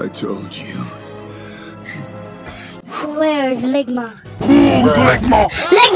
I told you. Where's Ligma? Who's Ligma? Ligma